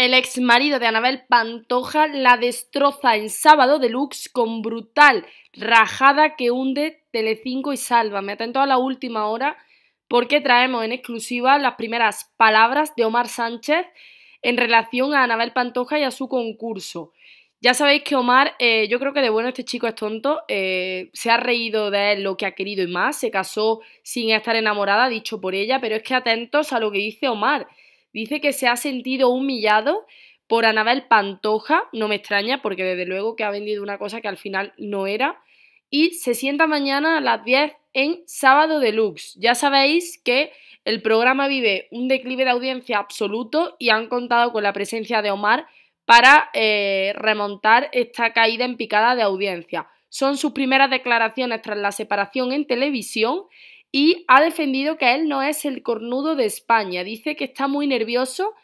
El ex marido de Anabel Pantoja la destroza en sábado deluxe con brutal rajada que hunde Telecinco y Me Atento a la última hora porque traemos en exclusiva las primeras palabras de Omar Sánchez en relación a Anabel Pantoja y a su concurso. Ya sabéis que Omar, eh, yo creo que de bueno este chico es tonto, eh, se ha reído de él lo que ha querido y más, se casó sin estar enamorada, dicho por ella, pero es que atentos a lo que dice Omar. Dice que se ha sentido humillado por Anabel Pantoja, no me extraña porque desde luego que ha vendido una cosa que al final no era, y se sienta mañana a las 10 en Sábado Deluxe. Ya sabéis que el programa vive un declive de audiencia absoluto y han contado con la presencia de Omar para eh, remontar esta caída en picada de audiencia. Son sus primeras declaraciones tras la separación en televisión y ha defendido que él no es el cornudo de España. Dice que está muy nervioso.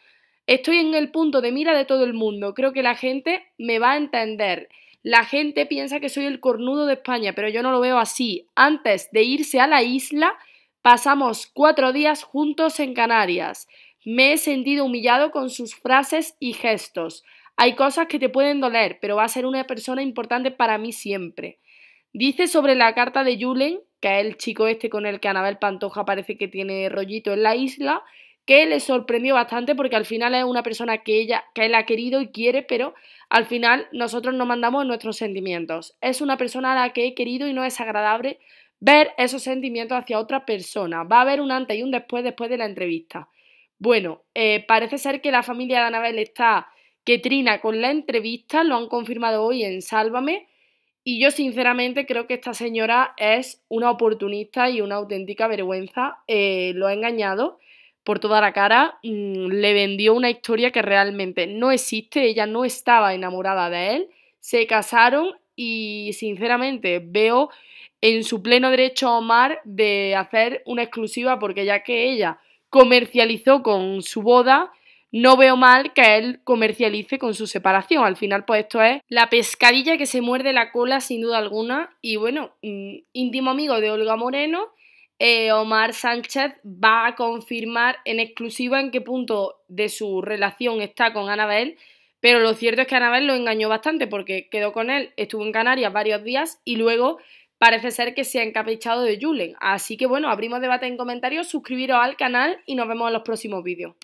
Estoy en el punto de mira de todo el mundo. Creo que la gente me va a entender. La gente piensa que soy el cornudo de España, pero yo no lo veo así. Antes de irse a la isla, pasamos cuatro días juntos en Canarias. Me he sentido humillado con sus frases y gestos. Hay cosas que te pueden doler, pero va a ser una persona importante para mí siempre. Dice sobre la carta de Julen, que es el chico este con el que Anabel Pantoja parece que tiene rollito en la isla, que le sorprendió bastante porque al final es una persona que ella, que él ha querido y quiere, pero al final nosotros no mandamos nuestros sentimientos. Es una persona a la que he querido y no es agradable ver esos sentimientos hacia otra persona. Va a haber un antes y un después después de la entrevista. Bueno, eh, parece ser que la familia de Anabel está que trina con la entrevista, lo han confirmado hoy en Sálvame. Y yo sinceramente creo que esta señora es una oportunista y una auténtica vergüenza. Eh, lo ha engañado por toda la cara, mm, le vendió una historia que realmente no existe, ella no estaba enamorada de él, se casaron y sinceramente veo en su pleno derecho a Omar de hacer una exclusiva porque ya que ella comercializó con su boda, no veo mal que él comercialice con su separación. Al final, pues esto es la pescadilla que se muerde la cola sin duda alguna. Y bueno, mm, íntimo amigo de Olga Moreno, eh, Omar Sánchez va a confirmar en exclusiva en qué punto de su relación está con Anabel. Pero lo cierto es que Anabel lo engañó bastante porque quedó con él, estuvo en Canarias varios días y luego parece ser que se ha encaprichado de Julen. Así que bueno, abrimos debate en comentarios, suscribiros al canal y nos vemos en los próximos vídeos.